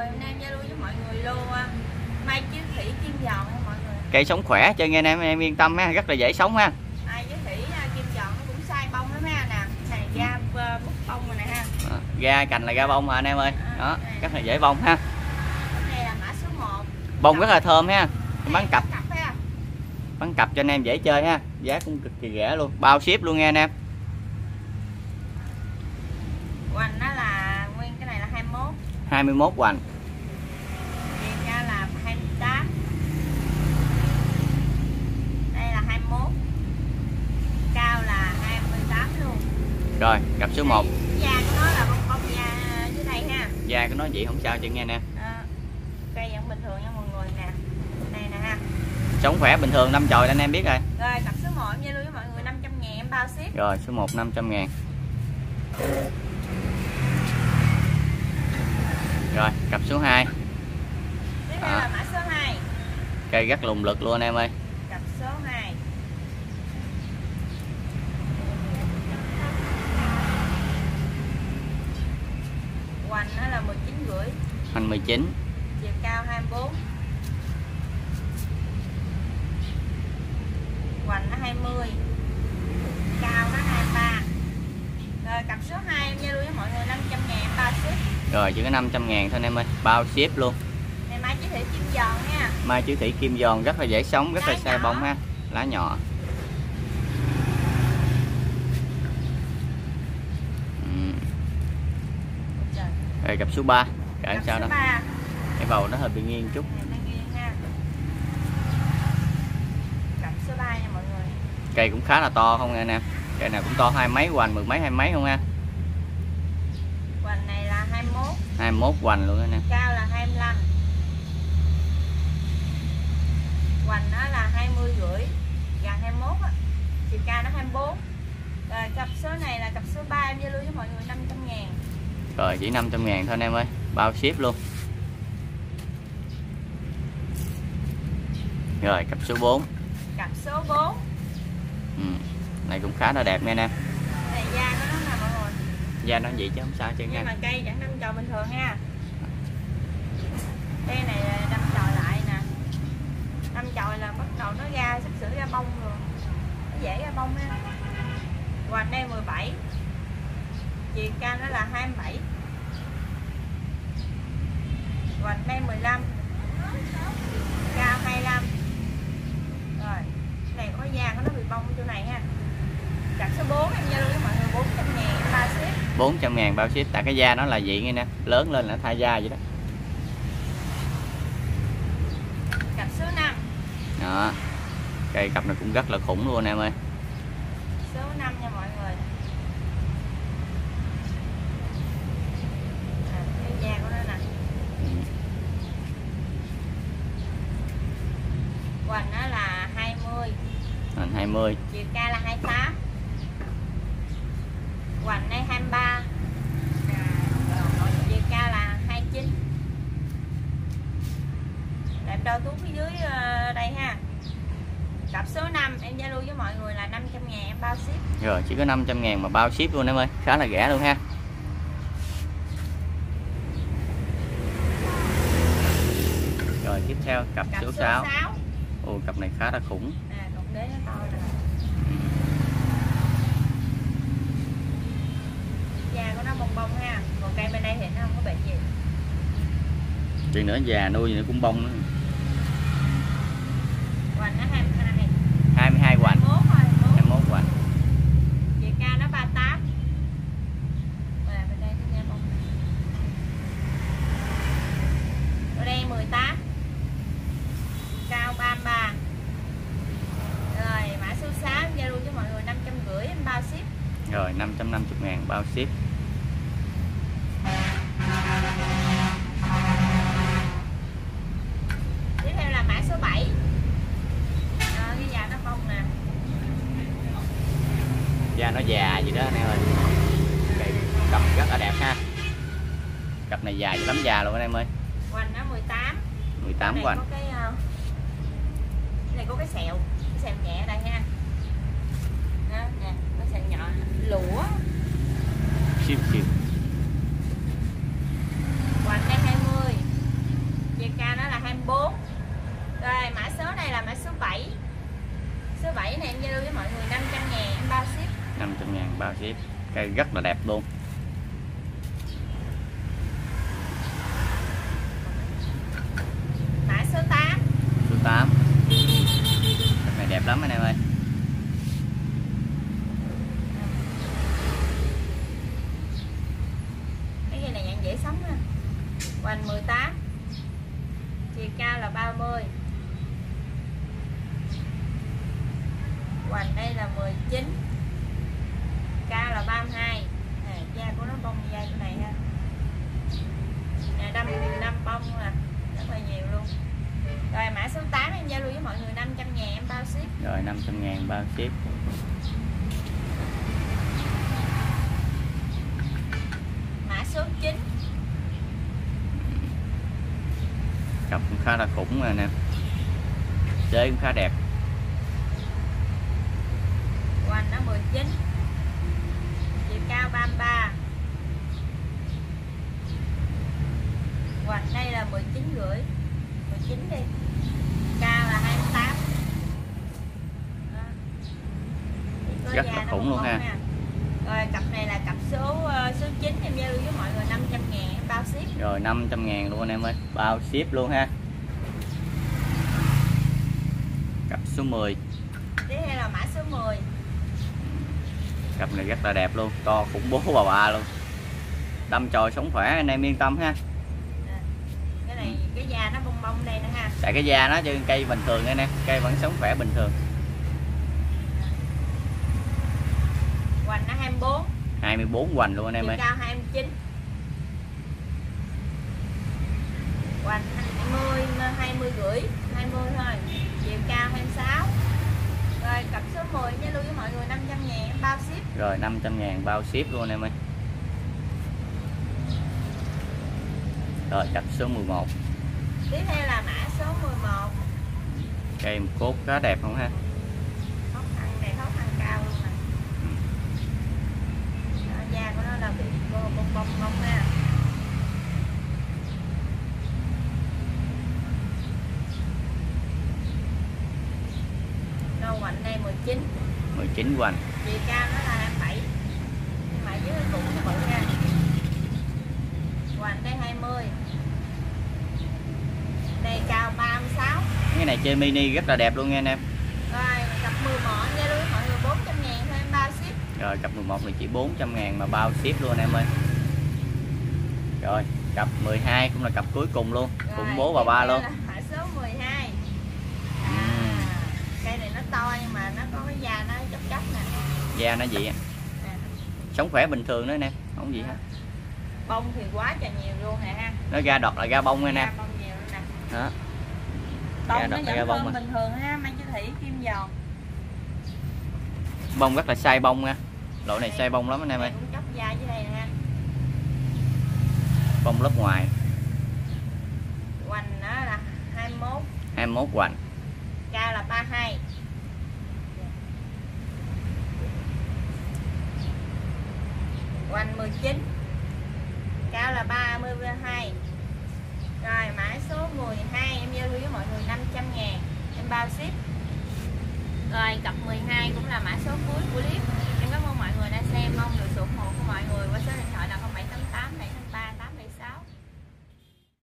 người hôm nay giao lưu với mọi người lô à, mai chiếu thủy kim giòn nha mọi người. Cây sống khỏe cho nghe anh em em yên tâm ha rất là dễ sống ha. Ai chiếu thủy à, kim giòn nó cũng sai bông lắm ha nè. Này à, bút bông rồi nè ha. Đó, ra cành là ra bông hả anh em ơi. Đó rất là dễ bông ha. Cái này là mã số 1 bông rất là thơm ha. Bán cặp. bán cặp cho anh em dễ chơi ha. Giá cũng cực kỳ rẻ luôn. Bao ship luôn nha anh em. Hoành nó là nguyên cái này là 21 21 hoành chiều cao là 28 đây là 21 cao là 28 luôn rồi cặp số 1 da của nó là bông bông da dưới đây ha. Da của nó vậy không sao cho nghe nè. Đó. cây vẫn bình thường nha mọi người nè. Đây nè ha. Sống khỏe bình thường năm chồi anh em biết rồi. Rồi cặp số 1 em giao lưu với mọi người 500 ngàn em bao ship. Rồi số 1 500 ngàn. Rồi cặp số 2 tiếp theo À. là mã số 2 cây rất lùng lực luôn anh em ơi cặp số 2 hoành nó là 19 rưỡi hành 19 chiều cao 24 hoành nó 20 cao nó 23 rồi cặp số 2 em giao lưu với mọi người 500 ngàn bao ship? Rồi chỉ có 500 ngàn thôi anh em ơi. Bao ship luôn. Ngày mai chỉ thị kim giòn nha. Mai chữ thủy kim giòn rất là dễ sống rất là Lá sai nhỏ. bông ha. Lá nhỏ. Rồi cặp số 3 cặp sao đó? 3 cái bầu nó hơi bị nghiêng chút. Này nó nghiêng ha. Cặp số 3 nha mọi người. Cây cũng khá là to không nha anh em? Cây nào cũng to hai mấy hoành mười mấy hai mấy không ha hoành này là 21 21 hoành luôn anh em. Cao là 25 hoành nó là 20 rưỡi. Gần 21 á. Chiều cao nó 24 rồi cặp số này là cặp số 3 em giao lưu với mọi người 500 ngàn. Rồi chỉ 500 ngàn thôi anh em ơi bao ship luôn. Rồi cặp số 4 cặp số 4 ừ. này cũng khá là đẹp nha em. Này da nó nè mọi người da nó vậy chứ không sao chứ nhưng nha mà cây vẫn đâm chồi bình thường ha cây này đâm chồi lại nè. Đâm chồi là bắt đầu nó ra sắp sửa ra bông rồi. Nó dễ ra bông ha. Hoành đây 17 chiều cao nó là 27 hoành đây 15 cao 25 rồi cái này có da của nó bị bông chỗ này ha. Cặp số 4 em giao lưu mọi người 400 ngàn em ba ship. 400 ngàn bao ship. Tại cái da nó là vậy nghe nè lớn lên là thay da vậy đó. Cặp số 5 đó. Cây cặp này cũng rất là khủng luôn em ơi. Số 5 nha mọi người à, cái da của nó nè hoành nó là 20 thành 20 chiều cao là 28 hoành đây 23 chiều cao là 29 để em đo túi phía dưới ờ, đây ha. Cặp số 5 em giao lưu với mọi người là 500 ngàn em bao ship. Rồi chỉ có 500 ngàn mà bao ship luôn em ơi. Khá là rẻ luôn ha. Rồi tiếp theo cặp cặp số số 6 6 Ồ cặp này khá là khủng. Đế nó to nè. Da của nó bông bông ha. Còn cây bên đây thì nó không có bệnh gì. Chuyện nữa già nuôi nữa cũng bông nữa. hoành nó 22 22 hoành 21 thôi 21 21 hoành chiều cao nó 38 và bên đây nó da bông ở đây 18 cao 33 rồi mã số 6 em giao lưu cho mọi người 550 em bao ship rồi 550 ngàn bao ship. Tiếp theo là mã số 7 đó, cái da nó bông nè. Da nó già vậy đó anh em ơi. Cây cặp rất là đẹp ha. Cặp này dài lắm già luôn anh em ơi. Hoành nó 18 18 này hoành. có cái cái này có cái sẹo. Cái sẹo nhẹ đây ha. Đó, nè có sẹo nhỏ. Lũa chim kịp Quạnh đây 20 JK nó là 24 Rồi mã số này là mã số 7 Số 7 này em giao với mọi người 500 ngàn em bao ship? 500 ngàn bao ship. Cây rất là đẹp luôn. Mã số 8 Số 8 Cái này đẹp lắm anh em ơi. 29 cao là 32 này da của nó bông da chỗ này ha. Năm năm bông là rất là nhiều luôn. Rồi mã số 8 em giao lưu với mọi người 500 ngàn em bao ship. Rồi 500 ngàn bao ship. Mã số 9 cặp cũng khá là khủng rồi nè. Chơi cũng khá đẹp. 19 chiều cao 33 hoành đây là 19 rưỡi. 19 đi. Cao là 28 Đó. Rất là khủng luôn ha. nè. rồi cặp này là cặp số ờ, số 9 em giao lưu với mọi người 500 ngàn bao ship. Rồi 500 ngàn luôn anh em ơi. Bao ship luôn ha. Cặp số 10 tiếp theo là mã số 10 cặp này rất là đẹp luôn to khủng bố bà bà luôn. Đâm chồi sống khỏe anh em yên tâm ha. Cái này cái da nó bông bông đây nữa ha. Tại cái da nó chứ cây bình thường anh em cây vẫn sống khỏe bình thường. Hoành nó 24 24 hoành luôn anh em ơi. cao 29 hoành 20 20 rưỡi 20 thôi. Chiều cao 26 rồi cặp số 10 nhớ lưu với mọi người 500 ngàn bao ship rồi 500 ngàn bao ship luôn anh em ơi. Rồi cặp số 11 tiếp theo là mã số 11 cây cốt khá đẹp không ha? Hốc ăn này hốc ăn cao luôn nè Đó, da của nó là bị bông bông bông ha. Đâu hoành đây 19 19 hoành chiều cao nó là 27 nhưng mà dưới cũng nó bự ra hoành đây 20 đây cao 36 cái này chơi mini rất là đẹp luôn nha anh em. Rồi cặp 10 mỏ nha luôn mọi người 400 ngàn thôi em bao ship. Rồi cặp 11 này chỉ 400 ngàn mà bao ship luôn anh em ơi. Rồi cặp 12 cũng là cặp cuối cùng luôn. Rồi, khủng bố bà ba luôn. là số 12 Ừm. à, cây này nó to nhưng mà nó có cái da nó da nó á. Nè, sống khỏe bình thường đó em không gì hết. Bông thì quá trời nhiều luôn nè ha? Nó ra đọt là ra bông luôn nè. Đó. Bông nó đọt vẫn ra bông hơn mà. bình thường ha mai chú thủy kim giòn. Bông rất là sai bông nha. Loại này sai bông lắm anh em ơi. Nè bông lớp ngoài. Hoành nó là 21 21 hoành. Cao là 32 Hoành 19 Cao là 32 Rồi, mã số 12 Em giao lưu với mọi người 500 ngàn. Em bao ship. Rồi, cặp 12 cũng là mã số cuối của clip. Em cảm ơn mọi người đã xem. Mong được sự ủng hộ của mọi người qua số điện thoại